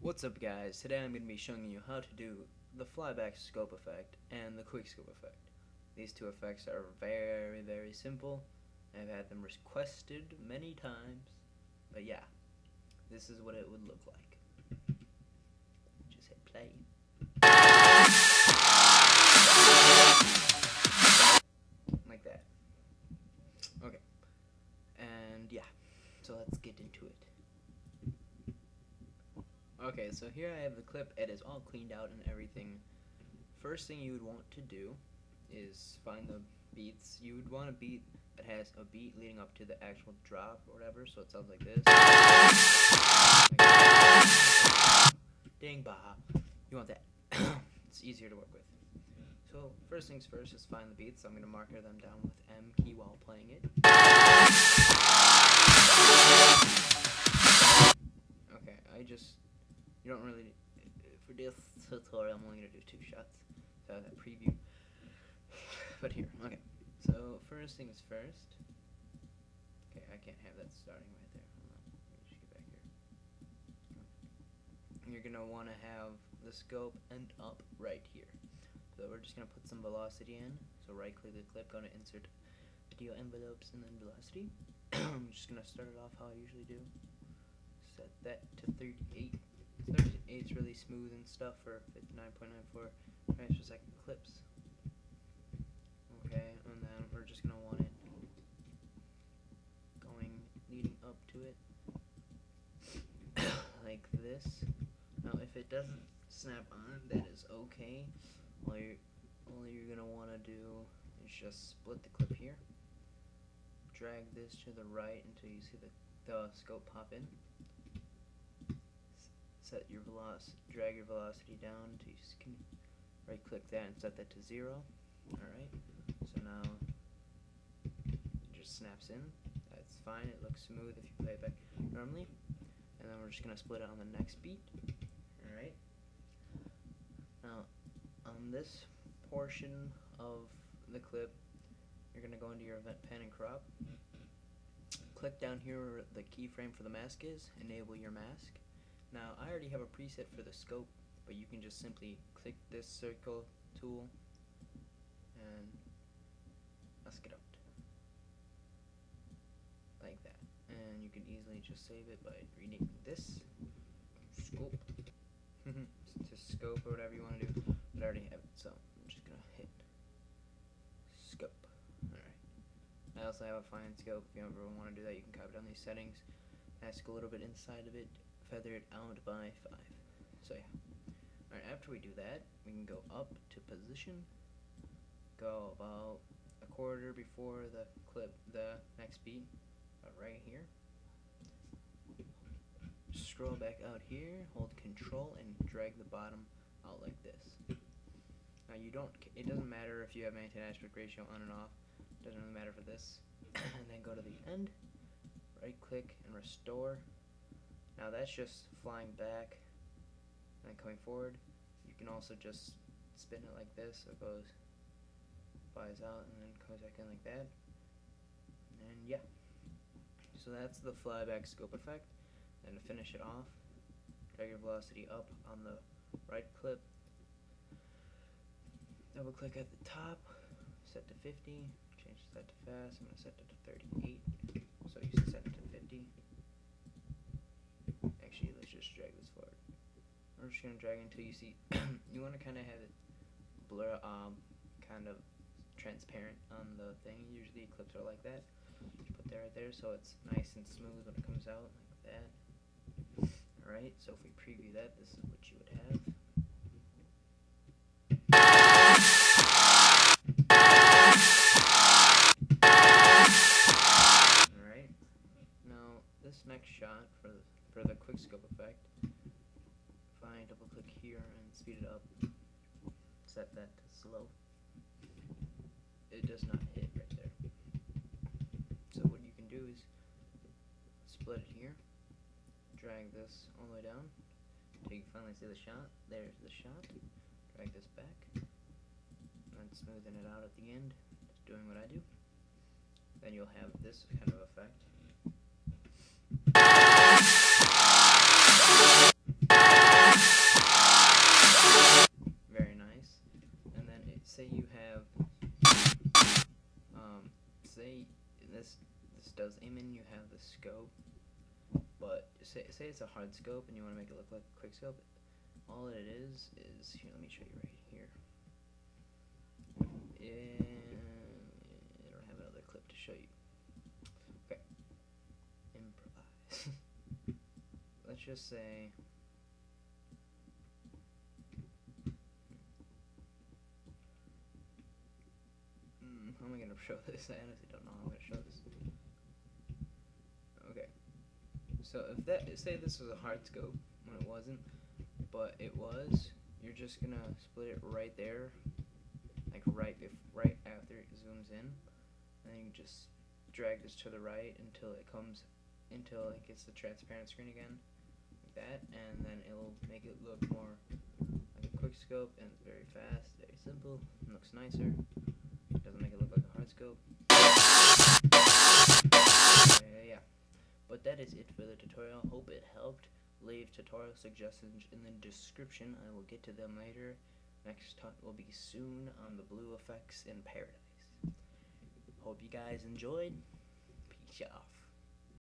What's up guys, today I'm going to be showing you how to do the flyback scope effect and the quick scope effect. These two effects are very very simple. I've had them requested many times, but yeah, this is what it would look like. Just hit play. Like that. Okay. And yeah, so let's get into it. Okay, so here I have the clip. It is all cleaned out and everything. First thing you would want to do is find the beats. You would want a beat that has a beat leading up to the actual drop or whatever, so it sounds like this. Ding bah. You want that. it's easier to work with. So first things first is find the beats. I'm going to marker them down with M key while playing it. Okay, I just you don't really for this tutorial I'm only gonna do two shots. So that preview. But here, okay. So first things first. Okay, I can't have that starting right there. Hold on. Let me just get back here. You're gonna wanna have the scope end up right here. So we're just gonna put some velocity in. So right click the clip, go to insert video envelopes and then velocity. I'm just gonna start it off how I usually do. Set that to 38. 38 is really smooth and stuff for 59.94 frames per second clips. Okay, and then we're just gonna want it going leading up to it like this. Now, if it doesn't snap on, that is okay. All you're all you're gonna want to do is just split the clip here. Drag this to the right until you see the the scope pop in set your velocity, drag your velocity down to can right click that and set that to zero. Alright, so now it just snaps in. That's fine, it looks smooth if you play it back normally. And then we're just going to split it on the next beat. Alright. Now, on this portion of the clip, you're going to go into your event pan and crop. Click down here where the keyframe for the mask is, enable your mask now I already have a preset for the scope, but you can just simply click this circle tool and ask it out. Like that. And you can easily just save it by renaming this scope to scope or whatever you want to do. But I already have it, so I'm just gonna hit scope. Alright. I also have a fine scope. If you ever want to do that, you can copy down these settings, ask a little bit inside of it, feathered out by 5. So yeah. Alright, after we do that, we can go up to position, go about a quarter before the clip, the next beat, right here. Scroll back out here, hold control, and drag the bottom out like this. Now you don't, it doesn't matter if you have anti-aspect ratio on and off, doesn't really matter for this. and then go to the end, right click and restore now that's just flying back and coming forward. You can also just spin it like this, so it goes, flies out, and then comes back in like that. And yeah. So that's the flyback scope effect. And to finish it off, drag your velocity up on the right clip. Double click at the top, set to 50, change that to fast, I'm going to set it to 38. So you set it to 50. We're just drag this forward. I'm just gonna drag until you see you want to kind of have it blur um kind of transparent on the thing. Usually clips are like that. Put that right there so it's nice and smooth when it comes out like that. Alright so if we preview that this is what you would have. Alright, now this next shot for the, for the quick scope effect Find double click here and speed it up. Set that to slow. It does not hit right there. So what you can do is split it here, drag this all the way down until you finally see the shot. There's the shot. Drag this back, and smoothing it out at the end, just doing what I do. Then you'll have this kind of effect. Because aiming you have the scope, but say say it's a hard scope and you want to make it look like a quick scope. All it is is here. Let me show you right here. And I don't have another clip to show you. Okay, improvise. Let's just say. Mm, how am I gonna show this? I honestly don't know how I'm gonna show this. Okay. So if that say this was a hard scope when it wasn't, but it was, you're just gonna split it right there, like right if right after it zooms in, and then you just drag this to the right until it comes until it gets the transparent screen again, like that, and then it'll make it look more like a quick scope and it's very fast, very simple, looks nicer. Doesn't make it look like a hard scope. Uh, yeah. But that is it for the tutorial. Hope it helped. Leave tutorial suggestions in the description. I will get to them later. Next talk will be soon on the blue effects in Paradise. Hope you guys enjoyed. Peace off.